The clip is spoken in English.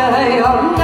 yeah, yeah.